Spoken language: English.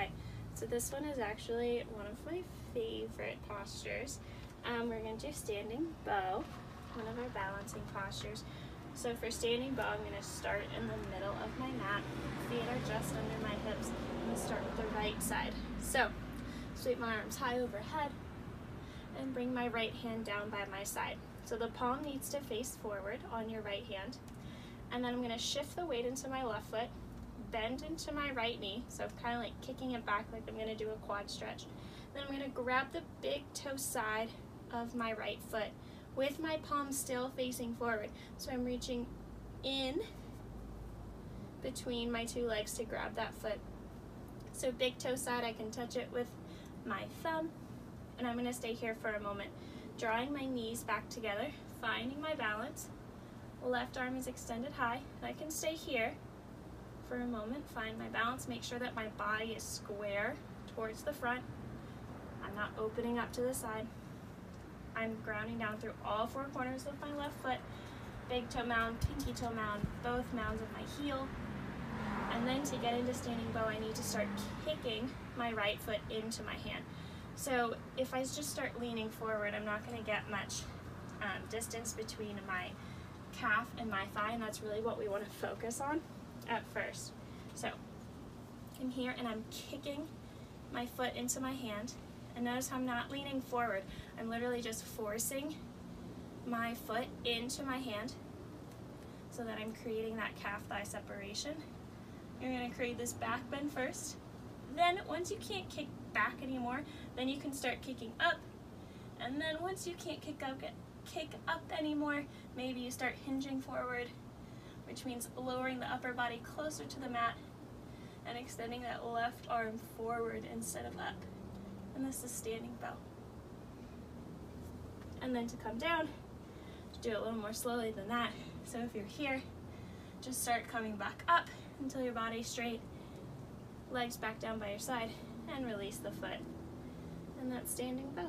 Okay, so this one is actually one of my favorite postures. Um, we're gonna do standing bow, one of our balancing postures. So for standing bow, I'm gonna start in the middle of my mat. Feet are just under my hips. I'm gonna start with the right side. So sweep my arms high overhead and bring my right hand down by my side. So the palm needs to face forward on your right hand. And then I'm gonna shift the weight into my left foot, bend into my right knee, so I'm kind of like kicking it back like I'm gonna do a quad stretch. Then I'm gonna grab the big toe side of my right foot with my palm still facing forward. So I'm reaching in between my two legs to grab that foot. So big toe side, I can touch it with my thumb, and I'm gonna stay here for a moment drawing my knees back together, finding my balance. Left arm is extended high. I can stay here for a moment, find my balance, make sure that my body is square towards the front. I'm not opening up to the side. I'm grounding down through all four corners of my left foot, big toe mound, pinky toe mound, both mounds of my heel. And then to get into standing bow, I need to start kicking my right foot into my hand. So if I just start leaning forward, I'm not gonna get much um, distance between my calf and my thigh, and that's really what we wanna focus on at first. So I'm here and I'm kicking my foot into my hand, and notice I'm not leaning forward. I'm literally just forcing my foot into my hand so that I'm creating that calf thigh separation. You're gonna create this back bend first. Then once you can't kick back anymore, then you can start kicking up. And then once you can't kick up, kick up anymore, maybe you start hinging forward, which means lowering the upper body closer to the mat and extending that left arm forward instead of up. And this is standing bow. And then to come down, do it a little more slowly than that. So if you're here, just start coming back up until your body's straight, legs back down by your side, and release the foot. And that's standing bow.